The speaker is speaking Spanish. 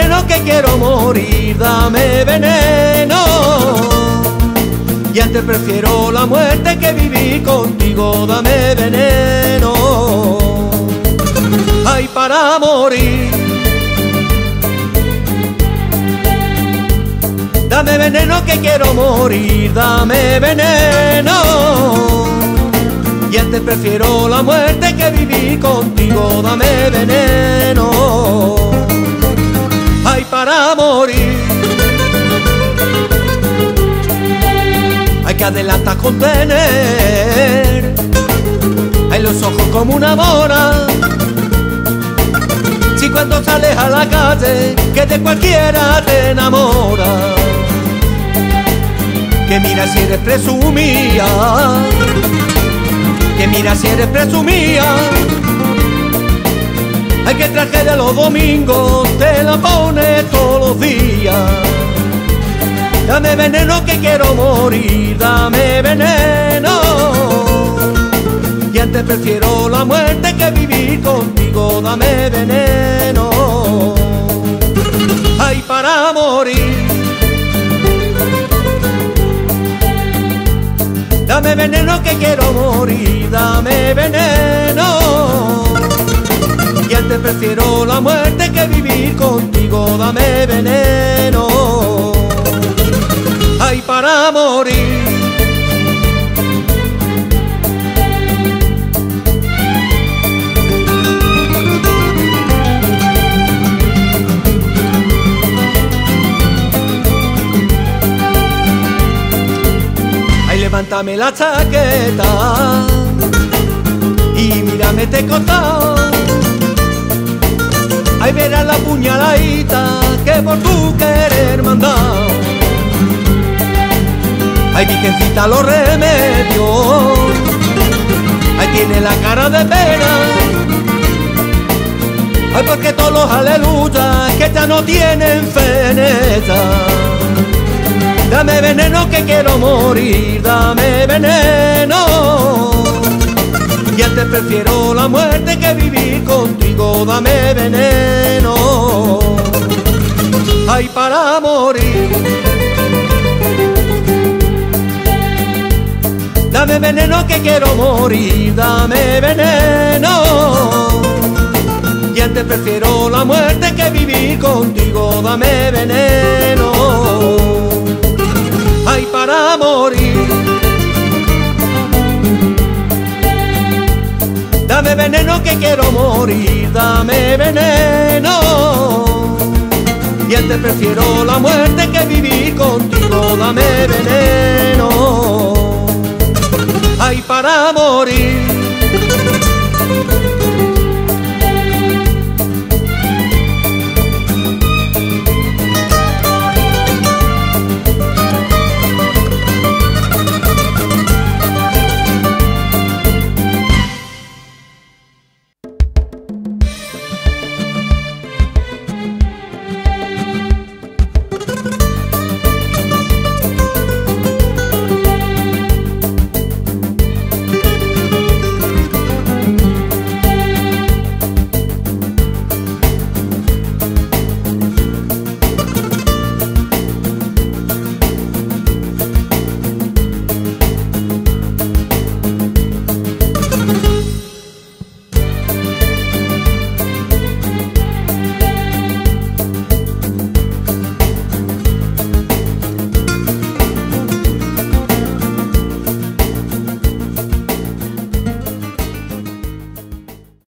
veneno que quiero morir, dame veneno. Y antes prefiero la muerte que vivir contigo, dame veneno. Ay, para morir. Dame veneno que quiero morir, dame veneno. Y antes prefiero la muerte que vivir contigo, dame veneno. Adelantar con tener. Hay los ojos como una mora. Si cuando sales a la calle, que de cualquiera te enamora. Que mira si eres presumía que mira si eres presumía. Hay que traje de los domingos te la pone todos los días. Dame veneno que quiero morir, dame veneno. Y antes prefiero la muerte que vivir contigo, dame veneno. Ay, para morir. Dame veneno que quiero morir, dame veneno. Y antes prefiero la muerte que vivir contigo, dame veneno. Morir. levántame la chaqueta y mírame te costado. Ahí verás la puñaladita que por tu querer mandado. Ay, virgencita los remedios, ahí tiene la cara de pena. Ay, porque todos los aleluyas que ya no tienen fe en ella. Dame veneno que quiero morir, dame veneno. Y antes prefiero la muerte que vivir contigo, dame veneno. Ay, para morir. Dame veneno que quiero morir, dame veneno. Y antes prefiero la muerte que vivir contigo, dame veneno ay para morir. Dame veneno que quiero morir, dame veneno. Y antes prefiero la muerte que vivir contigo, dame veneno. Para morir.